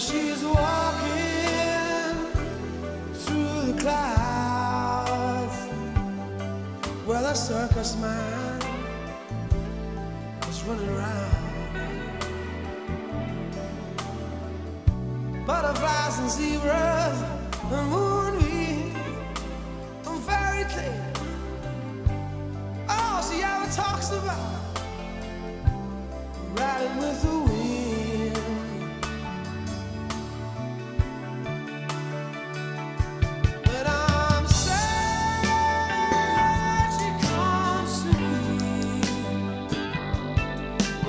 she's walking through the clouds where the circus man is running around. Butterflies and zebras, and moonbeams, and fairy tales. All oh, she ever talks about, riding with the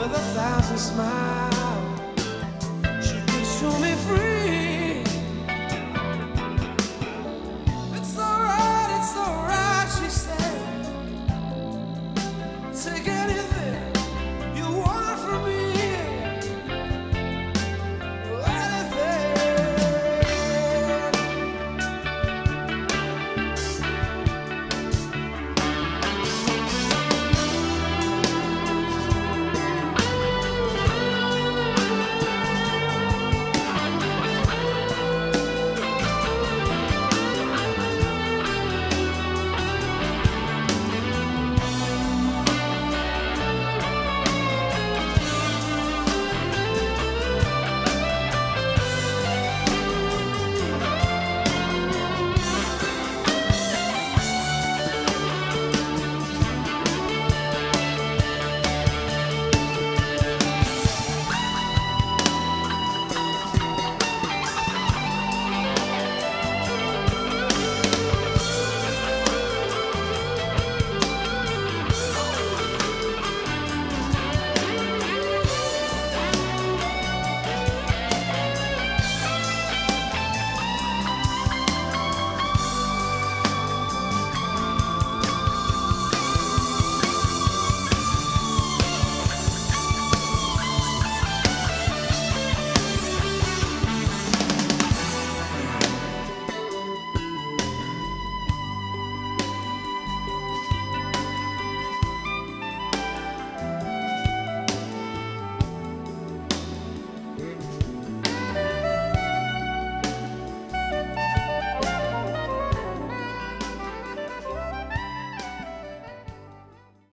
with a thousand smiles she can so me free. It's alright, it's alright, she said. Take it.